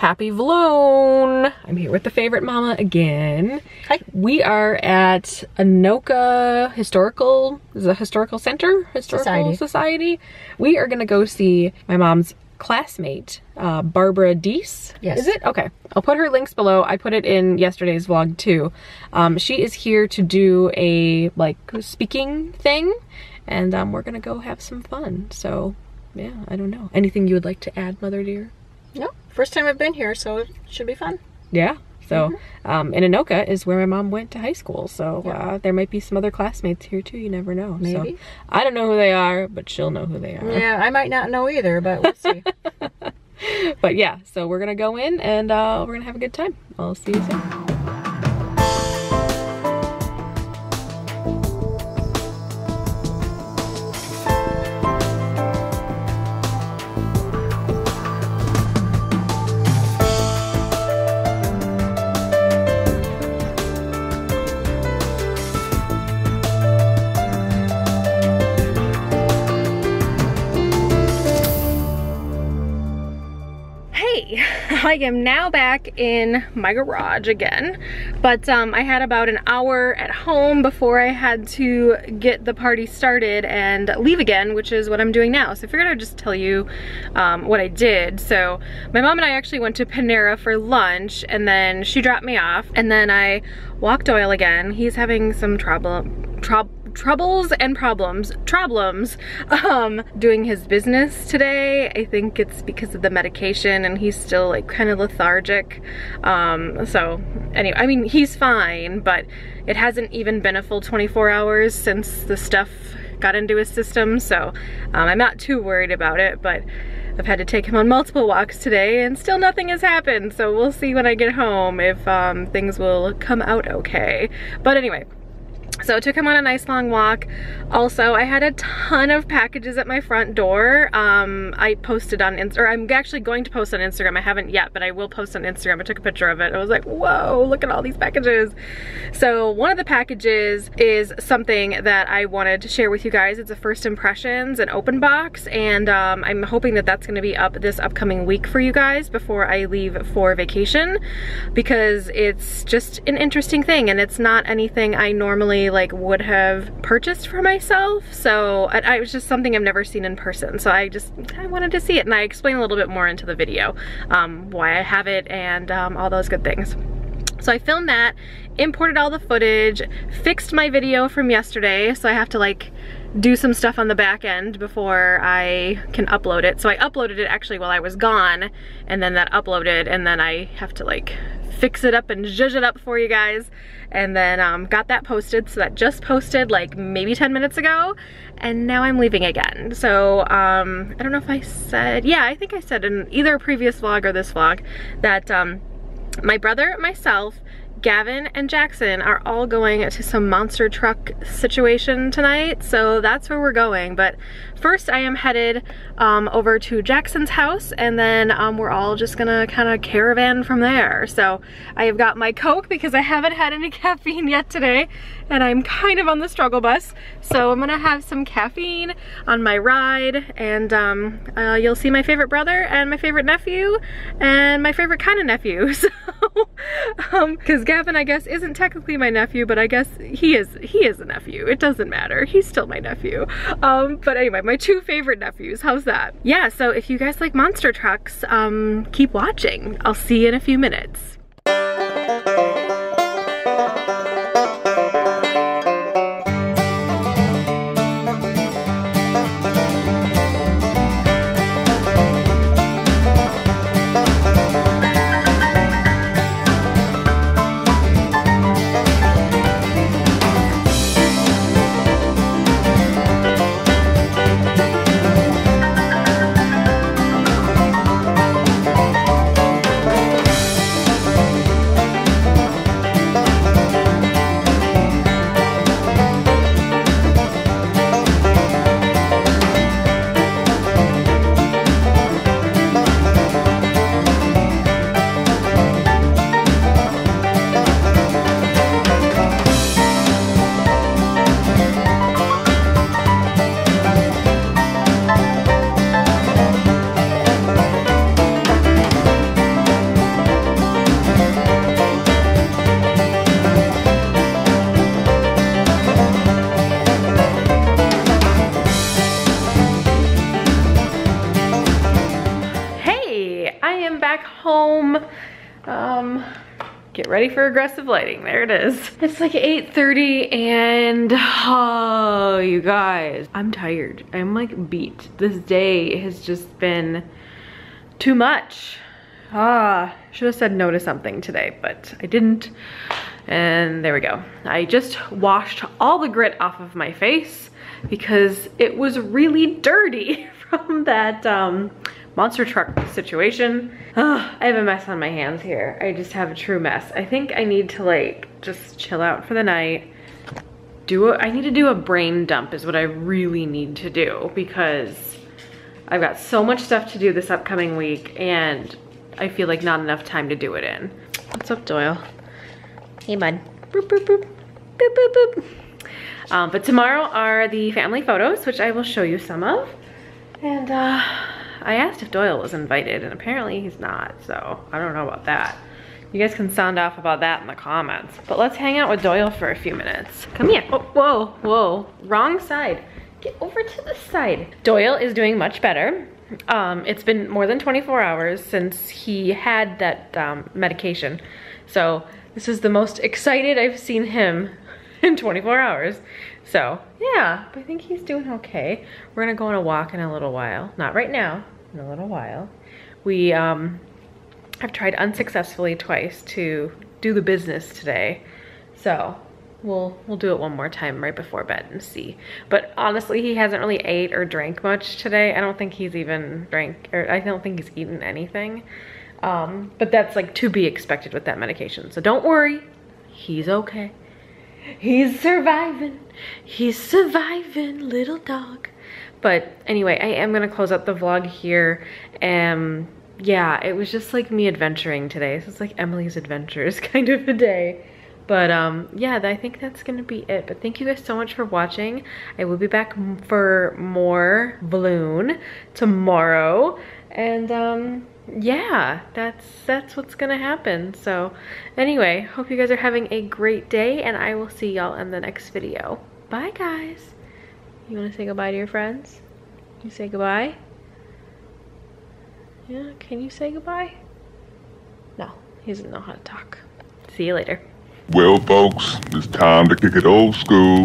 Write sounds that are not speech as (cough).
Happy Vlune! I'm here with the favorite mama again. Hi. We are at Anoka Historical, is a historical center? Historical Society. Society. We are gonna go see my mom's classmate, uh, Barbara Deese. Yes. Is it? Okay. I'll put her links below. I put it in yesterday's vlog too. Um, she is here to do a like speaking thing and um, we're gonna go have some fun. So yeah, I don't know. Anything you would like to add, Mother Dear? No, first time I've been here, so it should be fun. Yeah. So, Mm-hmm. um, and Anoka is where my mom went to high school. So Yeah. uh, there might be some other classmates here too. You never know. Maybe. So, I don't know who they are, but she'll know who they are. Yeah, I might not know either, but we'll see. (laughs) But yeah, so we're gonna go in and uh, we're gonna have a good time. I'll see you soon. I am now back in my garage again, but um, I had about an hour at home before I had to get the party started and leave again, which is what I'm doing now. So I figured I'd just tell you um, what I did. So my mom and I actually went to Panera for lunch and then she dropped me off and then I walked Doyle again. He's having some trouble, trouble troubles and problems problems um doing his business today. I think it's because of the medication and he's still like kind of lethargic. Um so anyway i mean he's fine but it hasn't even been a full 24 hours since the stuff got into his system. So um, i'm not too worried about it but I've had to take him on multiple walks today and still nothing has happened. So we'll see when I get home if um, things will come out okay. But anyway so I took him on a nice long walk. Also, I had a ton of packages at my front door. Um, I posted on Insta, or I'm actually going to post on Instagram. I haven't yet, but I will post on Instagram. I took a picture of it. I was like, whoa, look at all these packages. So one of the packages is something that I wanted to share with you guys. It's a first impressions, an open box, and um, I'm hoping that that's gonna be up this upcoming week for you guys before I leave for vacation because it's just an interesting thing and it's not anything I normally like would have purchased for myself. So I, it was just something I've never seen in person. So I just, I wanted to see it and I explain a little bit more into the video um, why I have it and um, all those good things. So I filmed that, imported all the footage, fixed my video from yesterday, so I have to like do some stuff on the back end before I can upload it. So I uploaded it actually while I was gone, and then that uploaded, and then I have to like fix it up and zhuzh it up for you guys. And then um, got that posted, so that just posted like maybe 10 minutes ago, and now I'm leaving again. So um, I don't know if I said, yeah, I think I said in either a previous vlog or this vlog that um, my brother, myself, Gavin, and Jackson are all going to some monster truck situation tonight, so that's where we're going. But first I am headed um, over to Jackson's house and then um, we're all just gonna kind of caravan from there. So I have got my Coke because I haven't had any (laughs) caffeine yet today and I'm kind of on the struggle bus. So I'm gonna have some caffeine on my ride and um, uh, you'll see my favorite brother and my favorite nephew and my favorite kind of nephew. (laughs) So, um, cause Gavin I guess isn't technically my nephew, but I guess he is, he is a nephew. It doesn't matter. He's still my nephew. Um, but anyway, my two favorite nephews. How's that? Yeah, so if you guys like monster trucks, um, keep watching. I'll see you in a few minutes. Ready for aggressive lighting. There it is. It's like 8.30 and oh, you guys, I'm tired. I'm like beat. This day has just been too much. Ah, should have said no to something today, but I didn't. And there we go. I just washed all the grit off of my face because it was really dirty (laughs) from that um, monster truck situation. Oh, I have a mess on my hands here. I just have a true mess. I think I need to like just chill out for the night. Do a, I need to do a brain dump is what I really need to do because I've got so much stuff to do this upcoming week and I feel like not enough time to do it in. What's up, Doyle? Hey, bud. Boop, boop, boop. Boop, boop, boop. Um, but tomorrow are the family photos, which I will show you some of. And uh, I asked if Doyle was invited, and apparently he's not, so I don't know about that. You guys can sound off about that in the comments. But let's hang out with Doyle for a few minutes. Come here. Oh, whoa, whoa. Wrong side. Get over to the side. Doyle is doing much better. Um, it's been more than 24 hours since he had that um, medication. So this is the most excited I've seen him (laughs) in 24 hours. So yeah, I think he's doing okay. We're gonna go on a walk in a little while. Not right now, in a little while. We, um, I've tried unsuccessfully twice to do the business today. So we'll we'll do it one more time right before bed and see. But honestly, he hasn't really ate or drank much today. I don't think he's even drank, or I don't think he's eaten anything. Um, but that's like to be expected with that medication. So don't worry, he's okay. He's surviving. He's surviving, little dog. But anyway, I am gonna close out the vlog here. Um, yeah, it was just like me adventuring today. So it's like Emily's Adventures (laughs) kind of a day. But um, yeah, I think that's gonna be it. But thank you guys so much for watching. I will be back for more Vlune tomorrow. And um, yeah, that's that's what's gonna happen. So anyway, hope you guys are having a great day and I will see y'all in the next video. Bye guys. You wanna say goodbye to your friends? You say goodbye? Yeah, can you say goodbye? No, he doesn't know how to talk. See you later. Well, folks, it's time to kick it old school.